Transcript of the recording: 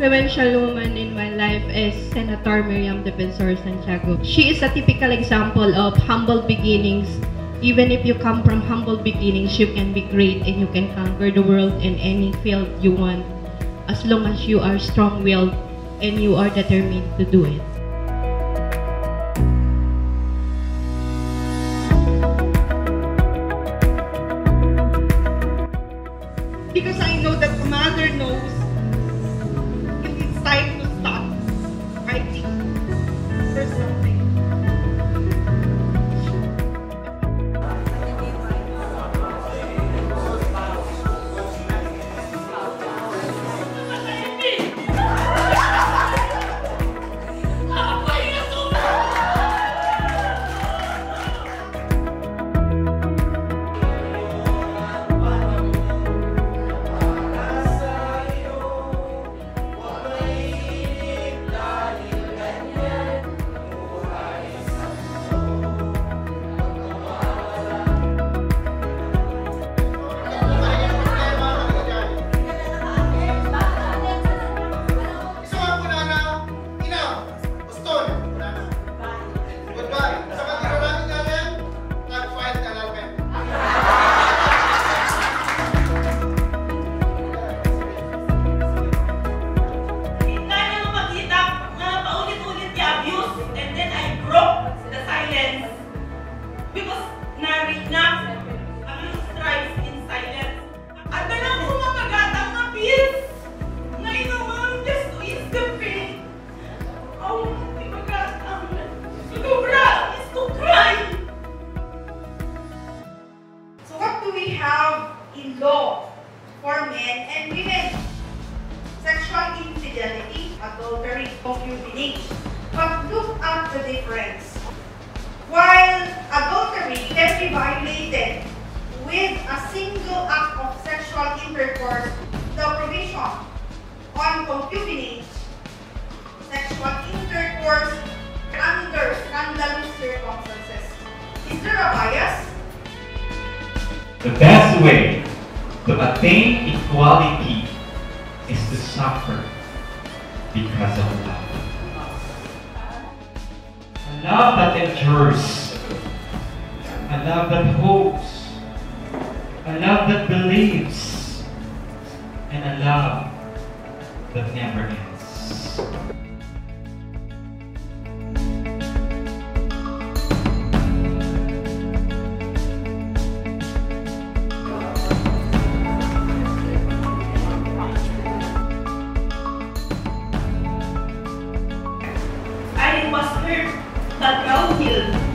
influential woman in my life is Senator Miriam Defensor Santiago. She is a typical example of humble beginnings. Even if you come from humble beginnings, you can be great and you can conquer the world in any field you want as long as you are strong-willed and you are determined to do it. Because I know that the mother knows for something. We have in law for men and women? Sexual infidelity, adultery, concubinage. But look at the difference. While adultery can be violated The best way to attain equality is to suffer because of love. A love that endures, a love that hopes, a love that believes, and a love that never ends. river that you.